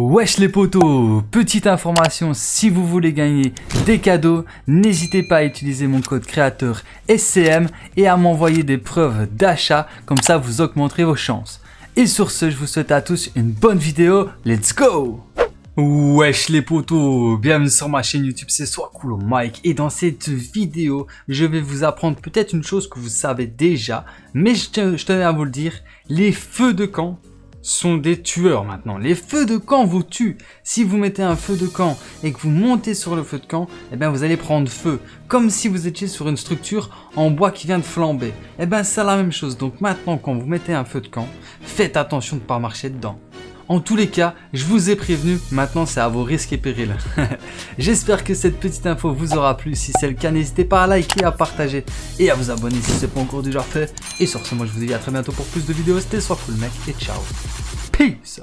Wesh les potos Petite information, si vous voulez gagner des cadeaux, n'hésitez pas à utiliser mon code créateur SCM et à m'envoyer des preuves d'achat, comme ça vous augmenterez vos chances. Et sur ce, je vous souhaite à tous une bonne vidéo, let's go Wesh les potos, bienvenue sur ma chaîne YouTube, c'est Soit Cool Mike et dans cette vidéo, je vais vous apprendre peut-être une chose que vous savez déjà, mais je, tenais à vous le dire, les feux de camp sont des tueurs maintenant. Les feux de camp vous tuent. Si vous mettez un feu de camp et que vous montez sur le feu de camp, eh bien vous allez prendre feu. Comme si vous étiez sur une structure en bois qui vient de flamber. Eh bien c'est la même chose. Donc maintenant quand vous mettez un feu de camp, faites attention de ne pas marcher dedans. En tous les cas, je vous ai prévenu, maintenant c'est à vos risques et périls. J'espère que cette petite info vous aura plu. Si c'est le cas, n'hésitez pas à liker, à partager et à vous abonner si ce n'est pas encore déjà fait. Et sur ce, moi je vous dis à très bientôt pour plus de vidéos. C'était soit cool mec et ciao. Peace